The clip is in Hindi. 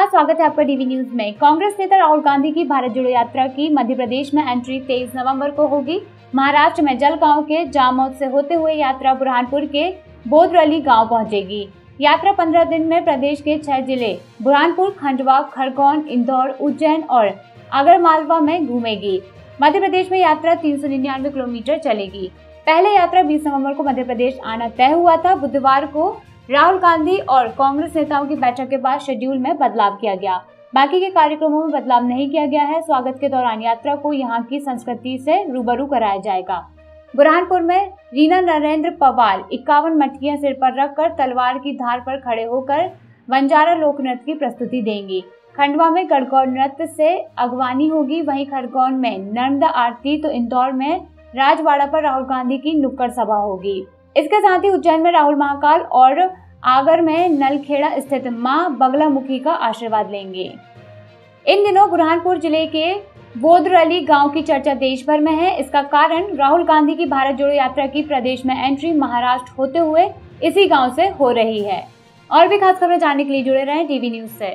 स्वागत है आपका डीवी न्यूज़ में। कांग्रेस नेता राहुल गांधी की भारत जोड़ो यात्रा की मध्य प्रदेश में एंट्री 23 नवंबर को होगी। महाराष्ट्र में जलगांव के जामोद से होते हुए यात्रा बुरहानपुर के बोधरली गाँव पहुंचेगी। यात्रा 15 दिन में प्रदेश के छह ज़िले, बुरहानपुर, खंडवा, खरगोन, इंदौर, उज्जैन और आगरमालवा में घूमेगी। मध्य प्रदेश में यात्रा तीन सौ निन्यानवे किलोमीटर चलेगी। पहले यात्रा 20 नवंबर को मध्य प्रदेश आना तय हुआ था। बुधवार को राहुल गांधी और कांग्रेस नेताओं की बैठक के बाद शेड्यूल में बदलाव किया गया। बाकी के कार्यक्रमों में बदलाव नहीं किया गया है। स्वागत के दौरान यात्रा को यहाँ की संस्कृति से रूबरू कराया जाएगा। बुरहानपुर में रीना नरेंद्र पवार इक्यावन मटकियाँ सिर पर रखकर तलवार की धार पर खड़े होकर बंजारा लोक नृत्य की प्रस्तुति देंगी। खंडवा में गढ़गौर नृत्य से अगवानी होगी। वहीं खरगोन में नर्मदा आरती तो इंदौर में राजवाड़ा पर राहुल गांधी की नुक्कड़ सभा होगी। इसके साथ ही उज्जैन में राहुल महाकाल और आगर में नलखेड़ा स्थित माँ बगलामुखी का आशीर्वाद लेंगे। इन दिनों बुरहानपुर ज़िले के बोदरली गाँव की चर्चा देश भर में है। इसका कारण राहुल गांधी की भारत जोड़ो यात्रा की प्रदेश में एंट्री महाराष्ट्र होते हुए इसी गाँव से हो रही है। और भी खास खबरें जानने के लिए जुड़े रहें टीवी न्यूज़ से।